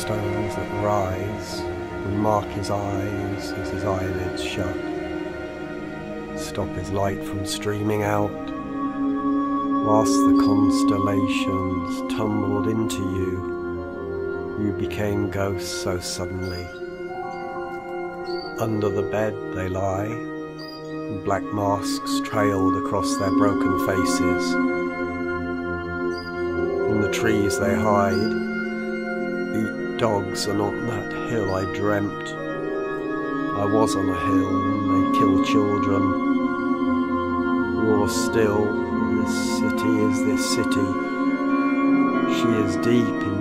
Stones that rise, and mark his eyes as his eyelids shut. Stop his light from streaming out, whilst the constellations tumbled into you. You became ghosts so suddenly. Under the bed they lie, black masks trailed across their broken faces. In the trees they hide, dogs and on that hill I dreamt. I was on a hill and they kill children. Roar still, this city is this city. She is deep in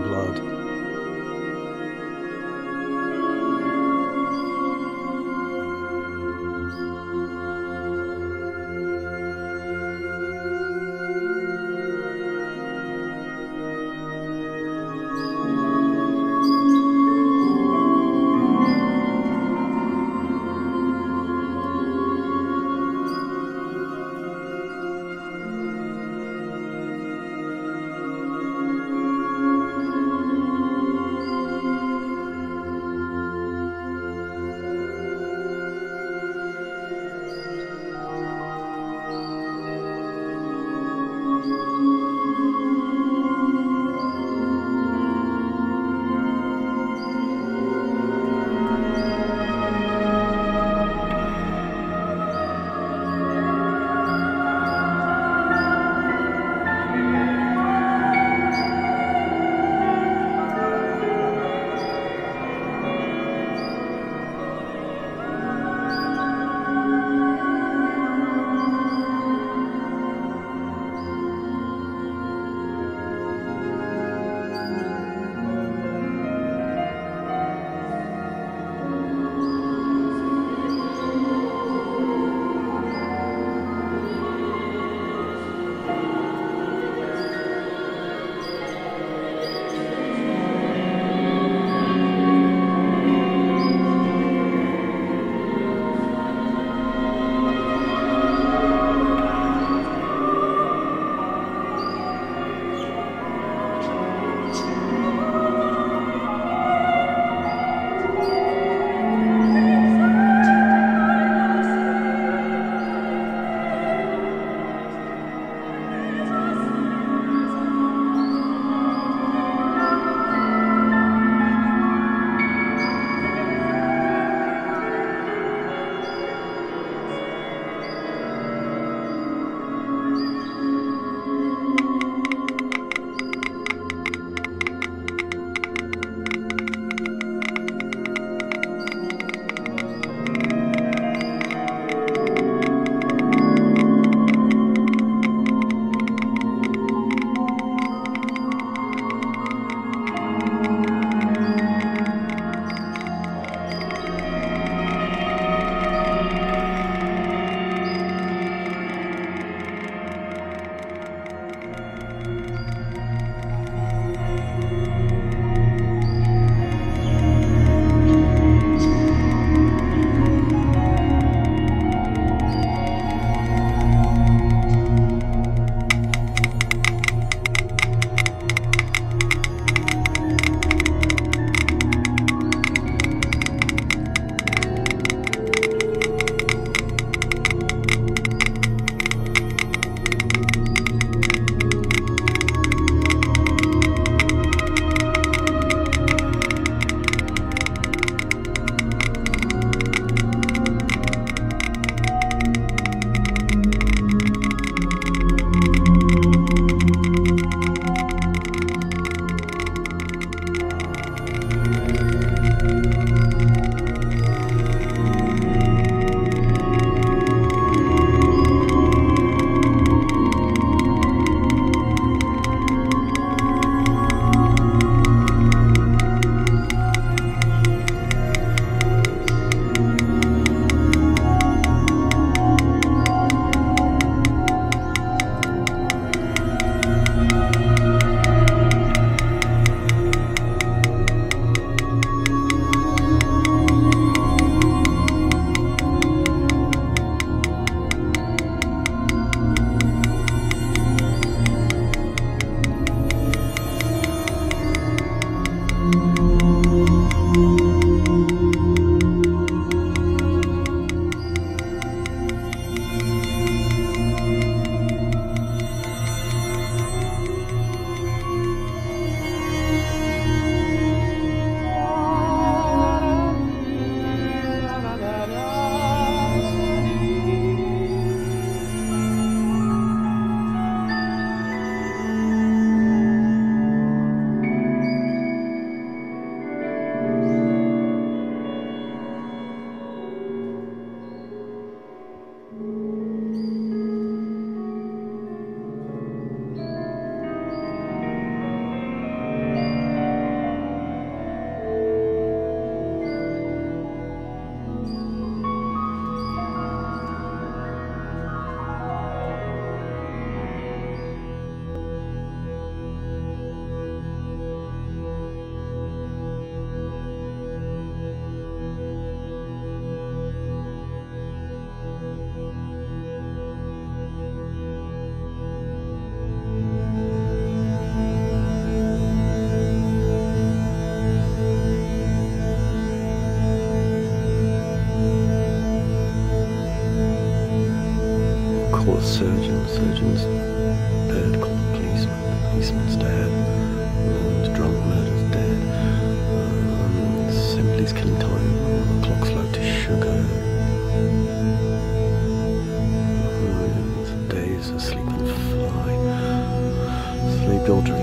in time the clock slowed to sugar. Millions of days asleep and fly. Sleep daughter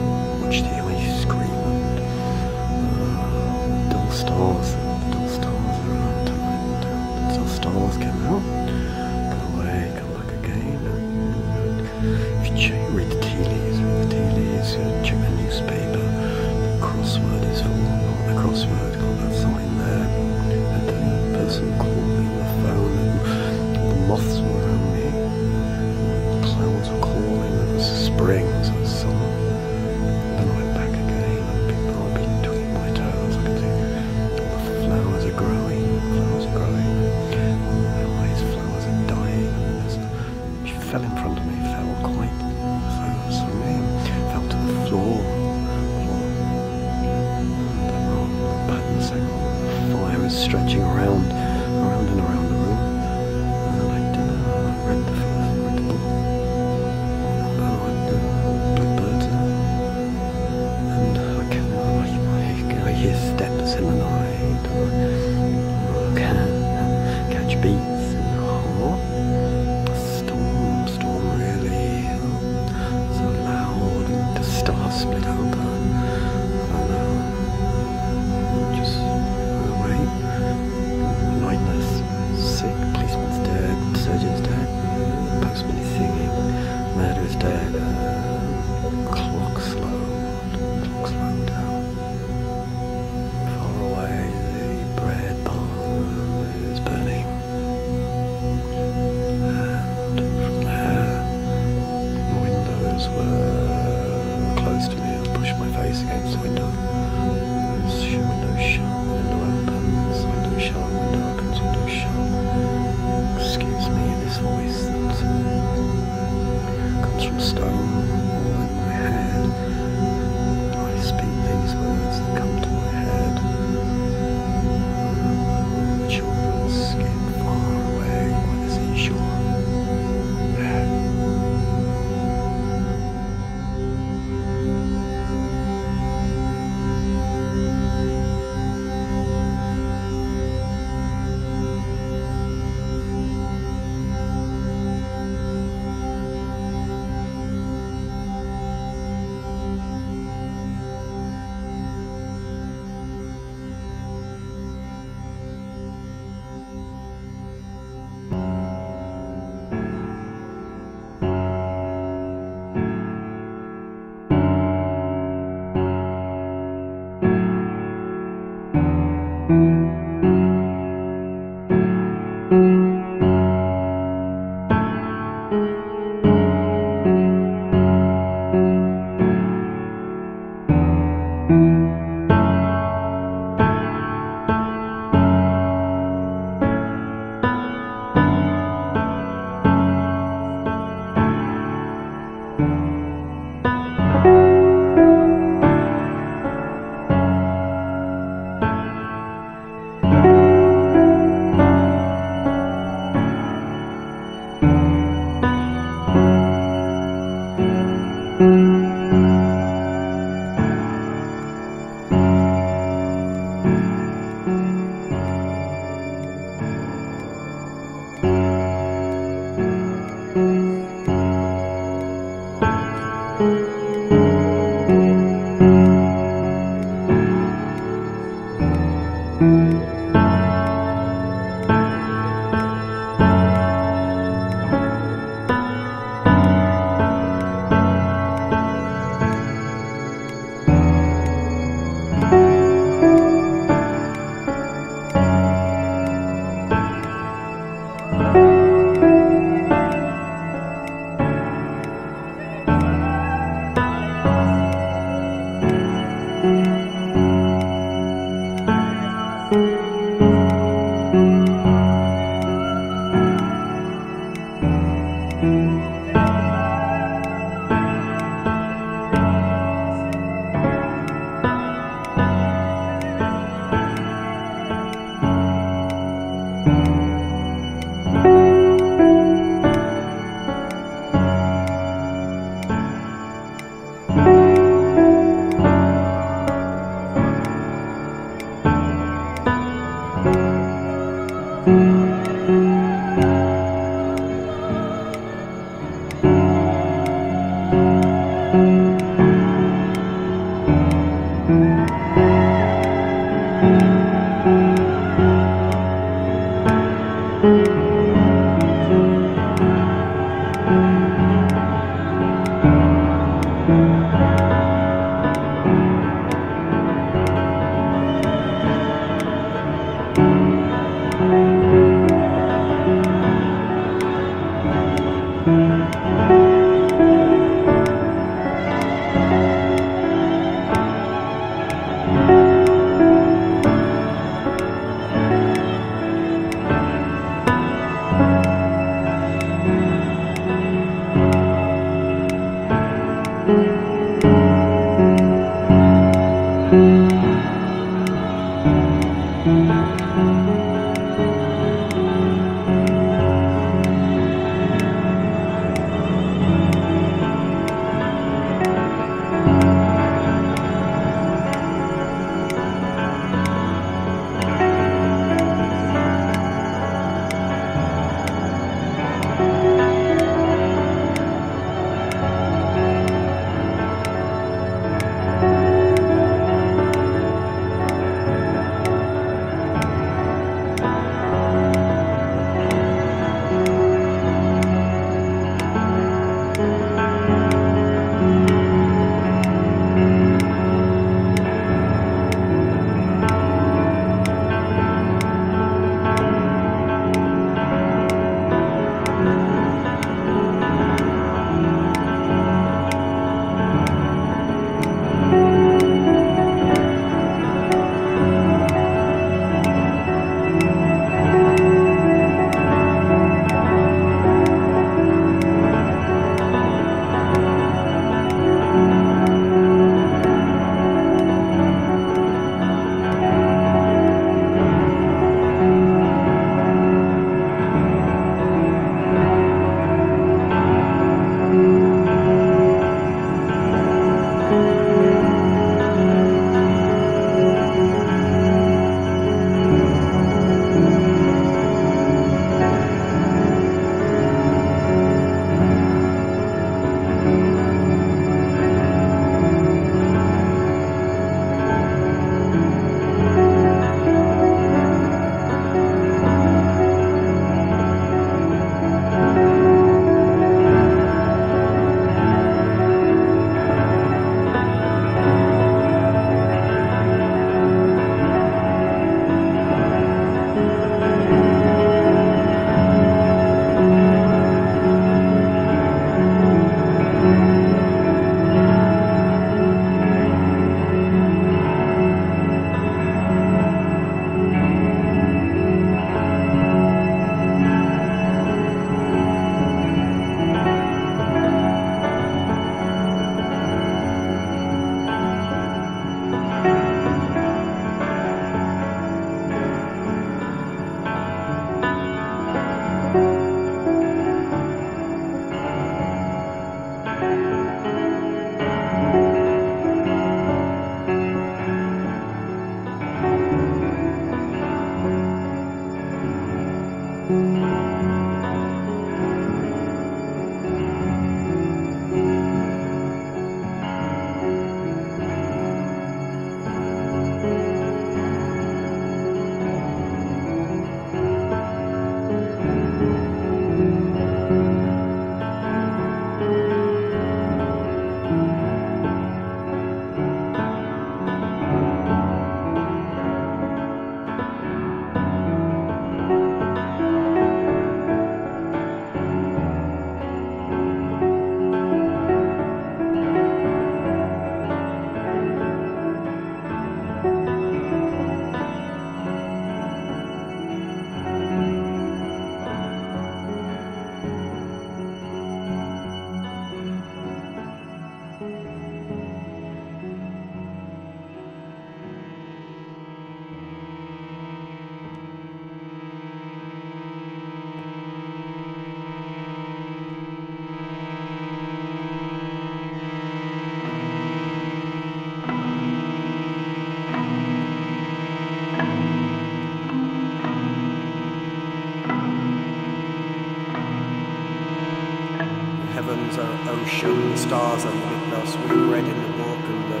stars are limitless. We read in the book, and the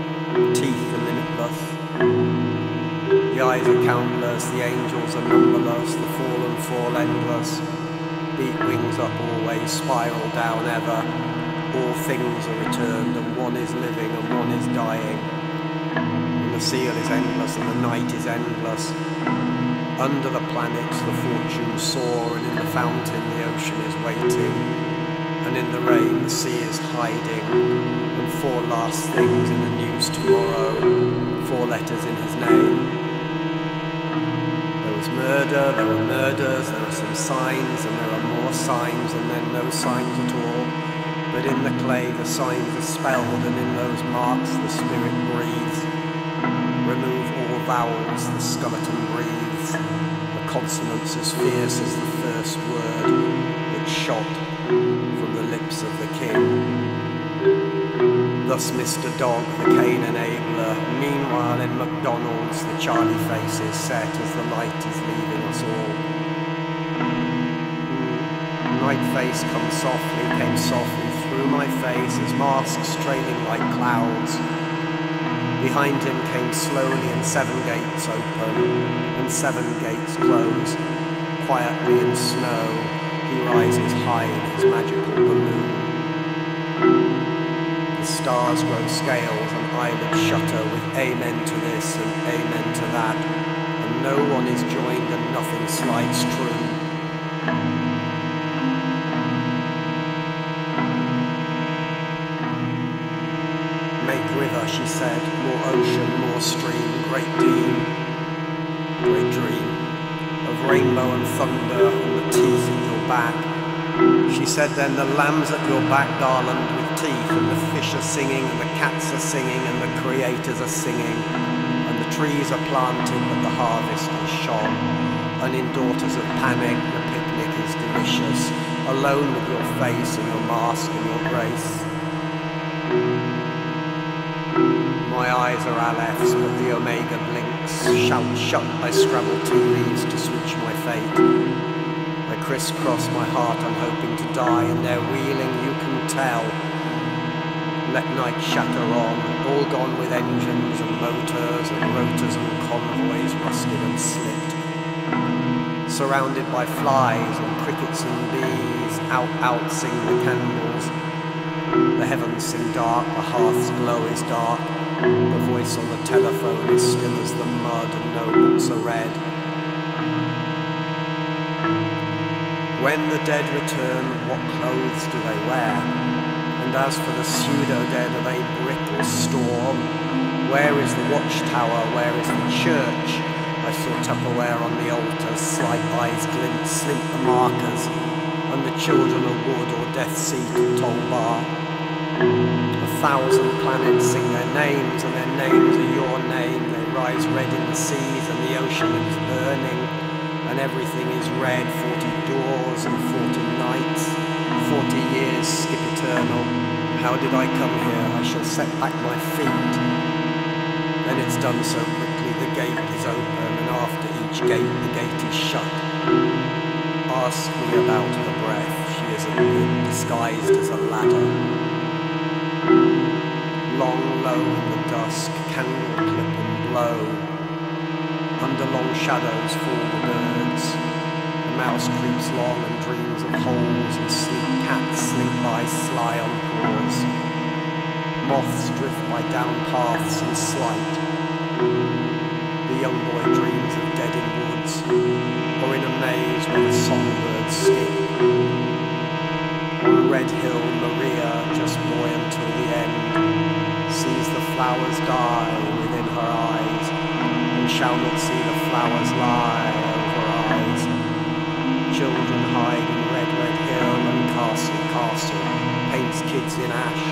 teeth are limitless. The eyes are countless, the angels are numberless, the fallen fall endless. Beat wings up always, spiral down ever. All things are returned, and one is living and one is dying. And the seal is endless, and the night is endless. Under the planets the fortunes soar, and in the fountain the ocean is waiting. And in the rain the sea is hiding, and four last things in the news tomorrow, four letters in his name. There was murder, there were murders, there were some signs, and there are more signs, and then no signs at all. But in the clay the signs are spelled, and in those marks the spirit breathes. Remove all vowels, the skeleton breathes. The consonants as fierce as the first word that shot from the lips of the king. Thus Mr. Dog, the Cain enabler. Meanwhile in McDonald's the Charlie face is set as the light is leaving us all. Night face comes softly, came softly through my face as masks trailing like clouds. Behind him came slowly and seven gates open, and seven gates close. Quietly in snow, he rises high in his magical balloon. The stars grow scales and eyelids shutter with amen to this and amen to that, and no one is joined and nothing slides true. Make river, she said, more ocean, more stream, great deem, great dream of rainbow and thunder and the teeth back. She said then the lambs at your back garland with teeth and the fish are singing and the cats are singing and the creators are singing and the trees are planted but the harvest is shone and in daughters of panic the picnic is delicious alone with your face and your mask and your grace. My eyes are Aleph's, but the Omega blinks. Shout shut, I scrabble two leaves to switch my fate. Crisscross my heart, I'm hoping to die, and they're wheeling, you can tell. Let night shatter on, all gone with engines and motors and rotors and convoys rusted and slipped. Surrounded by flies and crickets and bees, out, out sing the candles. The heavens sing dark, the hearth's glow is dark. The voice on the telephone is still as the mud and no books are read. When the dead return, what clothes do they wear? And as for the pseudo-dead, are they or storm? Where is the watchtower? Where is the church? I saw Tupperware on the altar, slight eyes glint, slint the markers, and the children of wood or death seat or toll bar. A thousand planets sing their names, and their names are your name. They rise red in the seas, and the ocean is burning, and everything is red. Forty doors and forty nights, forty years skip eternal. How did I come here? I shall set back my feet. Then it's done so quickly, the gate is open, and after each gate, the gate is shut. Ask me about her breath, she is a good, disguised as a ladder. Long low in the dusk, candle clip and blow. Under long shadows fall the birds. The mouse creeps long and dreams of holes, and sleek cats slink by sly on paws. Moths drift by down paths and slight. The young boy dreams of dead in woods, or in a maze where the songbirds skip. Red Hill, Maria, just boy until the end, sees the flowers die within her eyes, shall not see the flowers lie over eyes. Children hide in Red Red Hill and Castle Castle, paints kids in ash.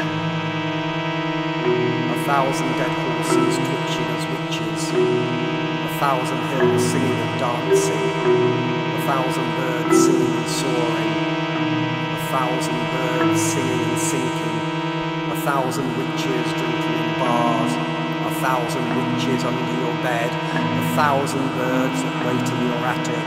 A thousand dead horses twitching as witches, a thousand hills singing and dancing, a thousand birds singing and soaring A thousand birds singing and sinking, a thousand witches drinking in bars, thousand witches under your bed, a thousand birds that wait in your attic,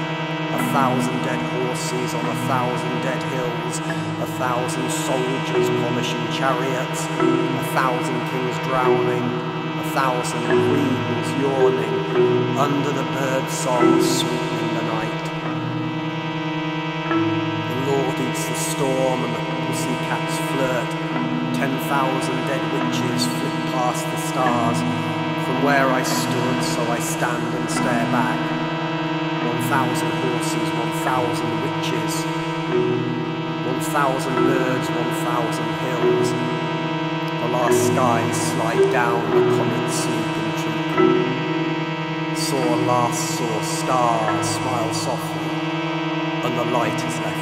a thousand dead horses on a thousand dead hills, a thousand soldiers polishing chariots, a thousand kings drowning, a thousand queens yawning, under the bird song sweeping the night. The Lord eats the storm and the pussycats flirt, ten thousand dead witches past the stars, from where I stood, so I stand and stare back. One thousand horses, one thousand witches, one thousand birds, one thousand hills. The last skies slide down, the comets sleep in troop. Saw last saw stars smile softly, and the light is left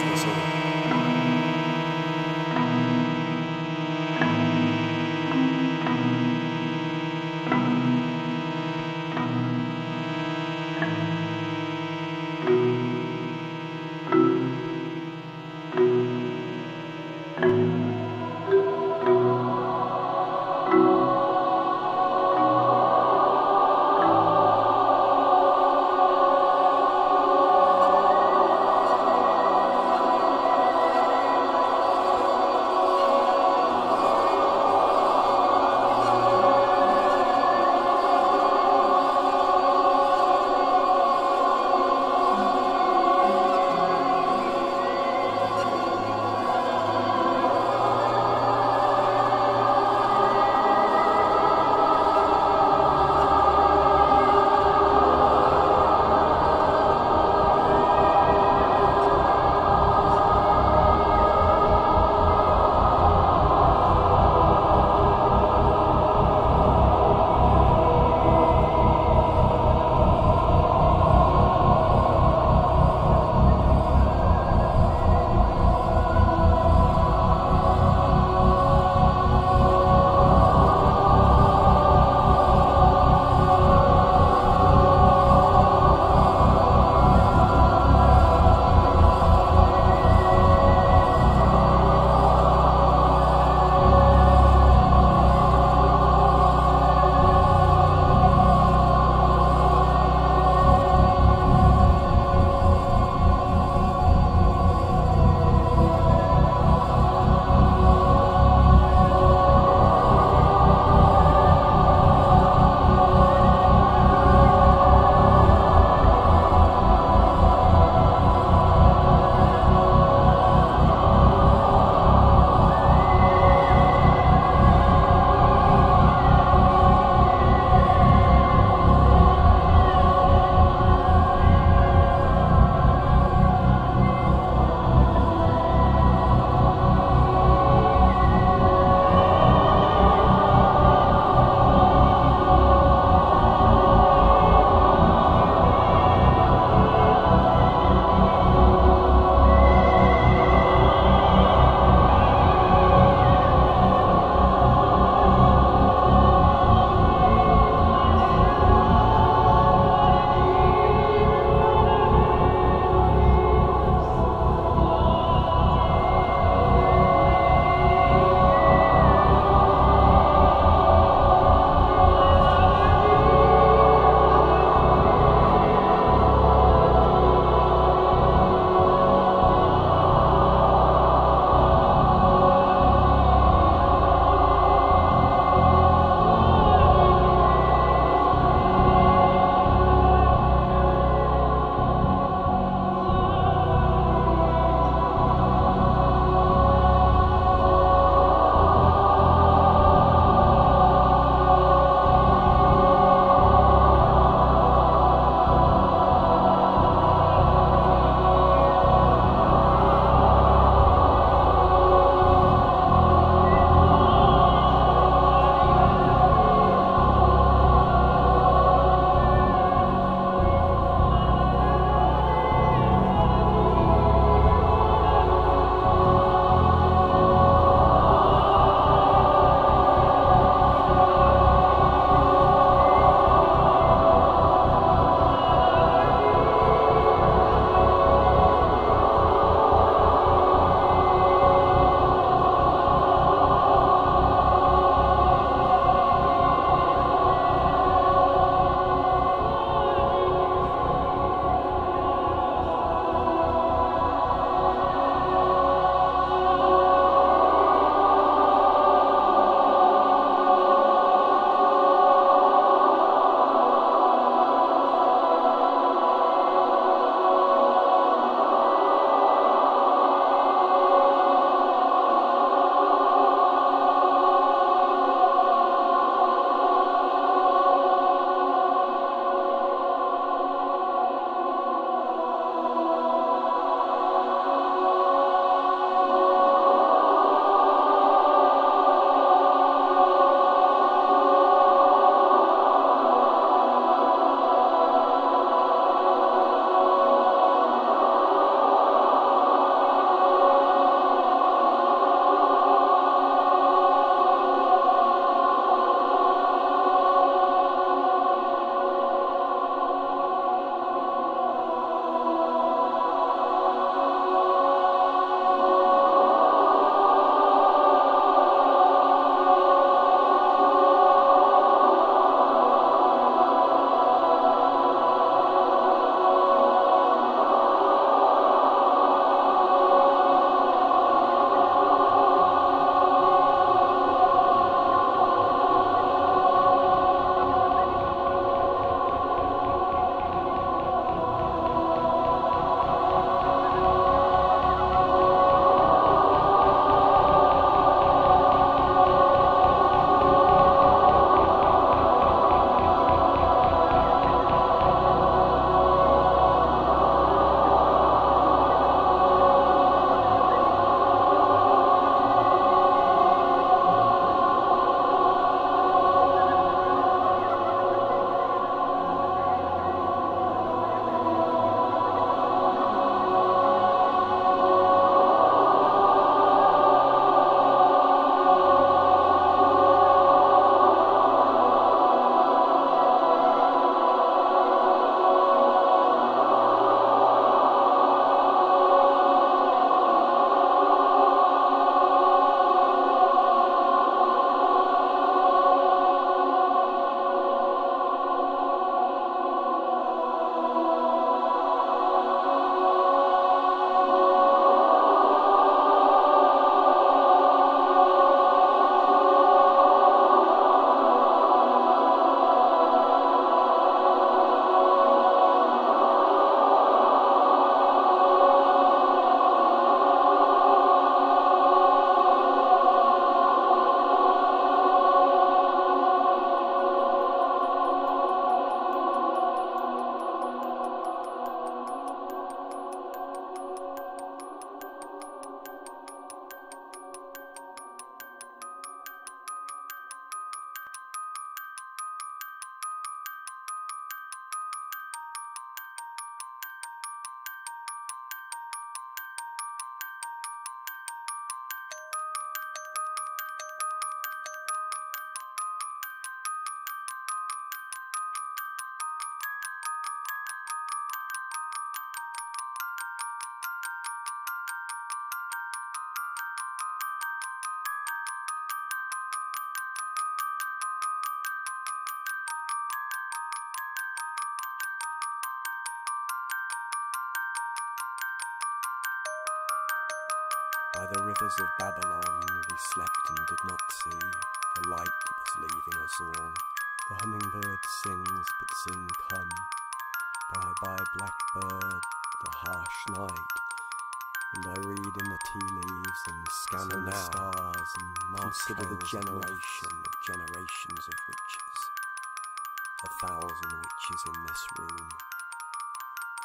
A thousand witches in this room.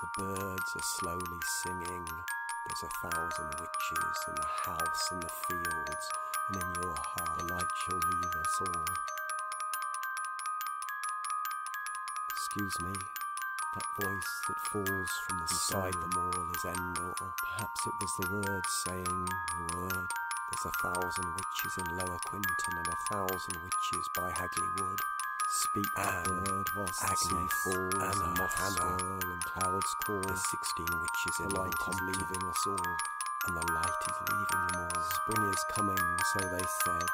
The birds are slowly singing. There's a thousand witches in the house, in the fields, and in your heart. The light shall leave us all. Excuse me, that voice that falls from the side them all is Endor. Or perhaps it was the word saying the word. There's a thousand witches in Lower Quinton and a thousand witches by Hagley Wood. Speak that word whilst Agnes falls and, and moths swirl and clouds call. There's sixteen witches in the light is leaving us all, and the light is leaving them all. Spring is coming, so they said.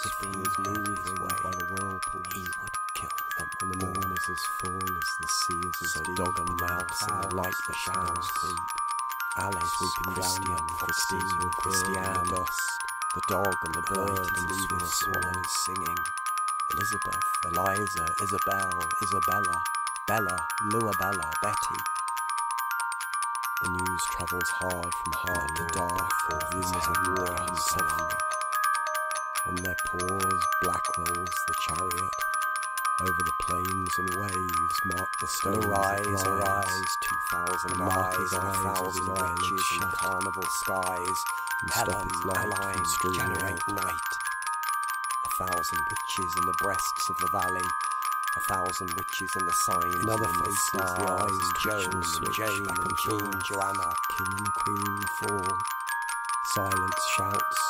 Spring is moving by the whirlpool. He would kill them. And the moon is as full as the sea is as so deep. dog and mouse in the light the shadows creep. Alice sweeping down Christine, Christiane, dust. The dog and the bird and leaving us swallows singing. Elizabeth, Eliza, Isabel, Isabella, Bella, Luabella, Betty. The news travels hard from heart to dark, for rumours of war and softly. On their paws black rolls the chariot, over the plains and waves mark the stones. Arise, arise, two thousand eyes, and a thousand witches in carnival skies. Helen, Aline, generate night thousand witches in the breasts of the valley, a thousand witches in the signs, another face the eyes, Joan and Jane and Queen Joanna, King and Queen fall. Silence shouts,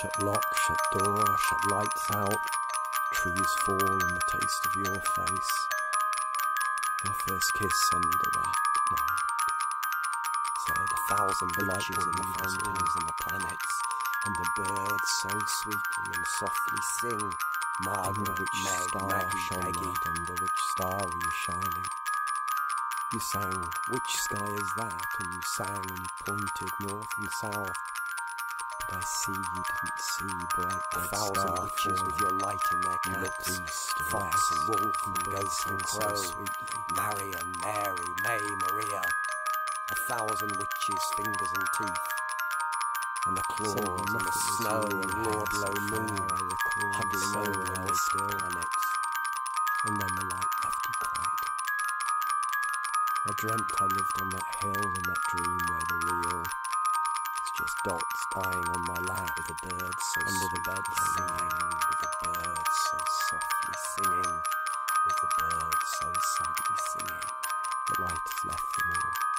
shut lock, shut door, shut lights out, trees fall in the taste of your face. Your first kiss under that night. Said a thousand witches in the fountains and the planets and the birds so sweetly and softly sing. Margaret, under which Meg, star Maggie, shone Peggy. under which star are you shining? You sang, which sky is that? And you sang and pointed north and south. But I see you didn't see bright red A thousand witches with your light in their caps. East, Fox west, and wolf and ghost and crow. So Marion, Mary, May, Maria. A thousand witches, fingers and teeth and the claws and the snow and Lord Low Moon huddling over the still planets. And then the light left you quite. I dreamt I lived on that hill in that dream where the real is just dots dying on my lap with the birds so under the bed singing, with the birds so softly singing, with the birds so sadly singing. The light has left them all.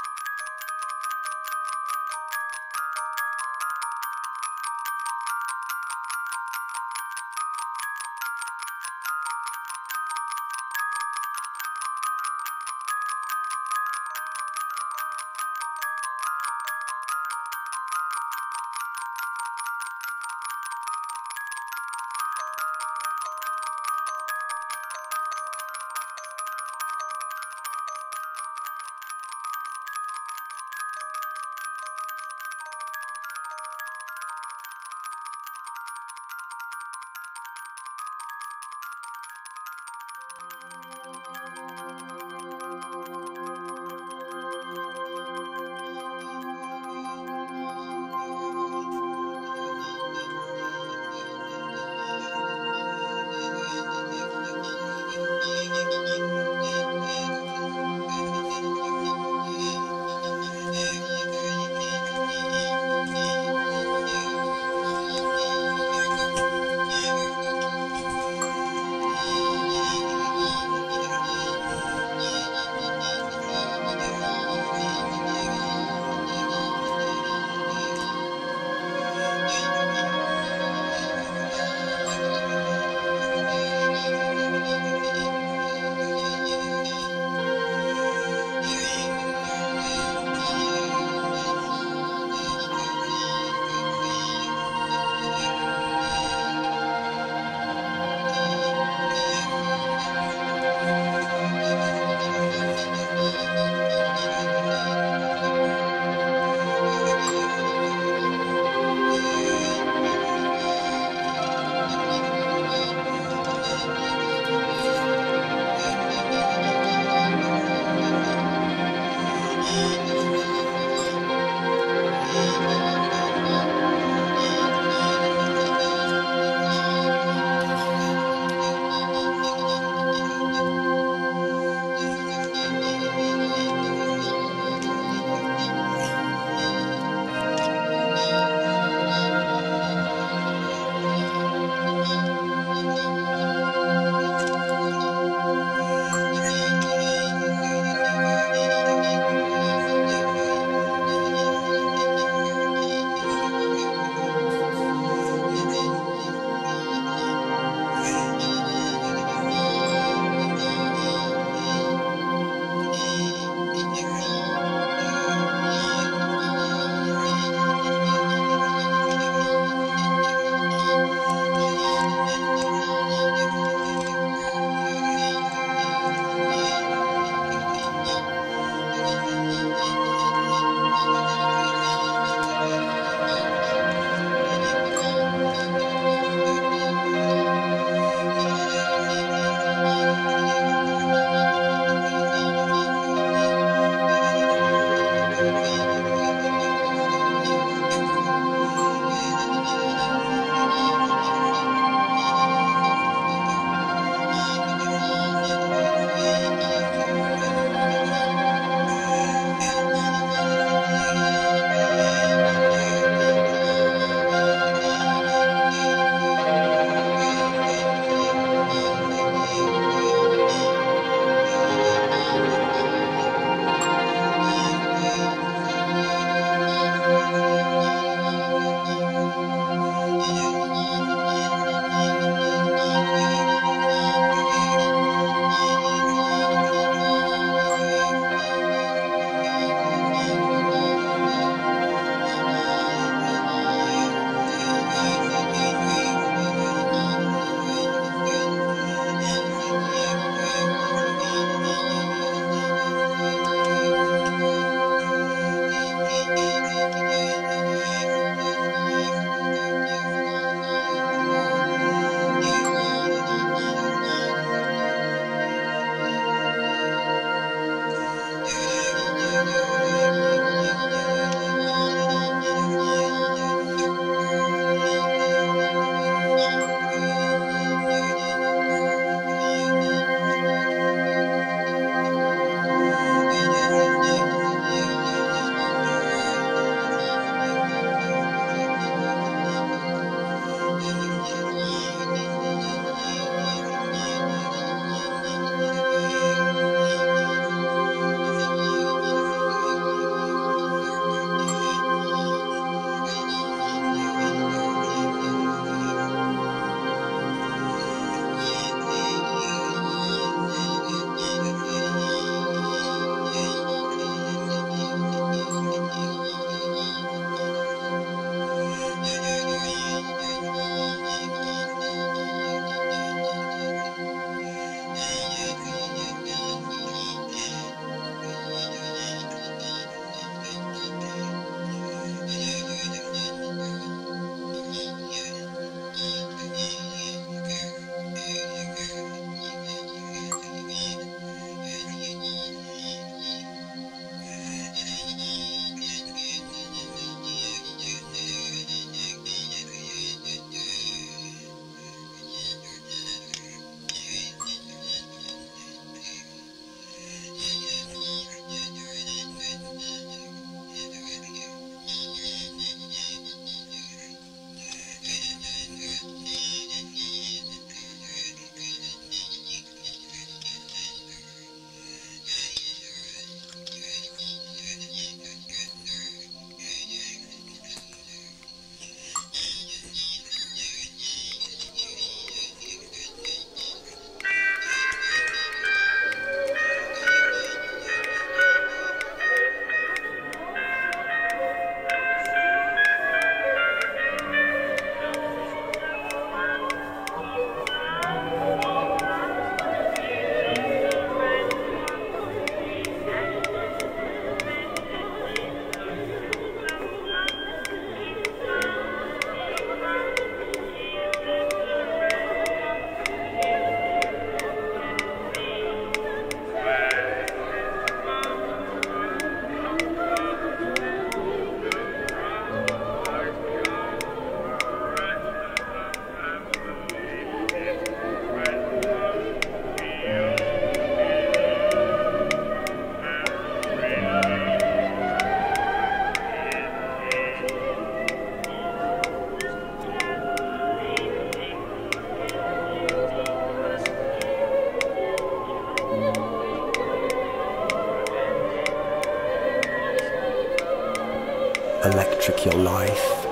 Electric your life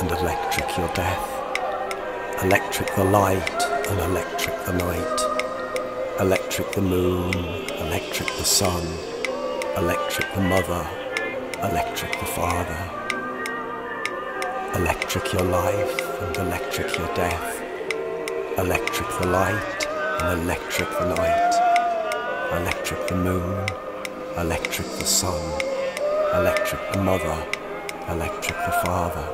and electric your death. Electric the light and electric the night. Electric the moon, electric the sun. Electric the mother, electric the father. Electric your life and electric your death. Electric the light and electric the night. Electric the moon, electric the sun. Electric the mother, Electric the Father.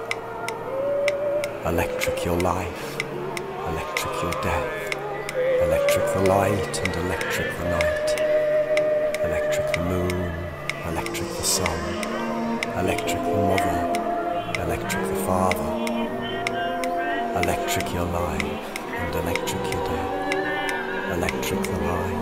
Electric your life. Electric your death. Electric the light and electric the night. Electric the moon. Electric the sun. Electric the mother. Electric the father. Electric your life and electric your death. Electric the light.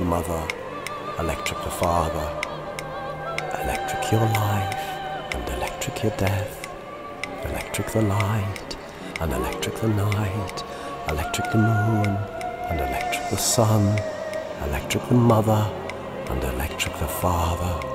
the mother, electric the father, electric your life, and electric your death, electric the light, and electric the night, electric the moon, and electric the sun, electric the mother, and electric the father.